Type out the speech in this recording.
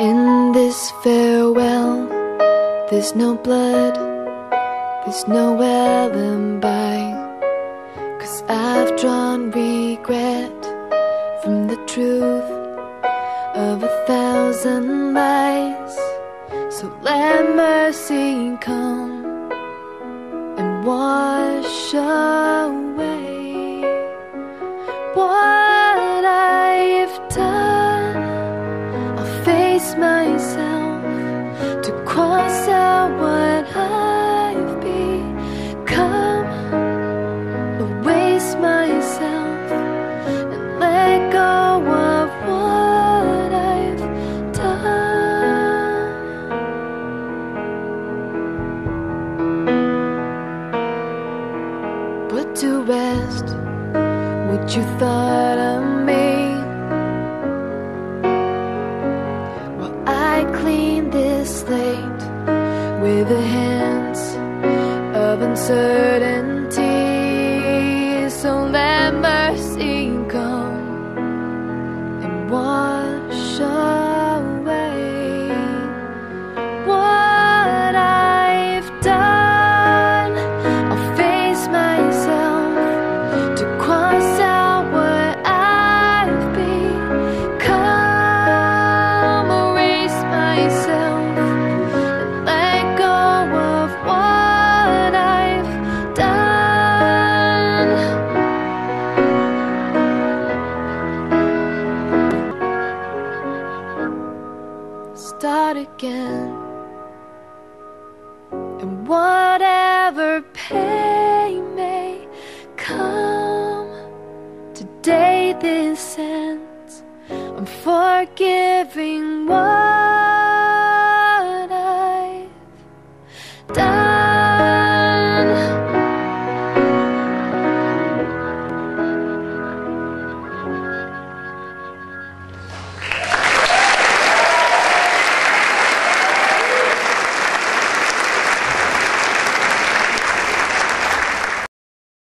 In this farewell, there's no blood, there's no alibi. Cause I've drawn regret from the truth of a thousand lies. So let mercy come and wash away face myself to cross out what I've become. Erase myself and let go of what I've done. Put to rest what you thought of me. This slate with the hands of uncertainty. So let start again. And whatever pain may come, today this ends. I'm forgiving what I've done.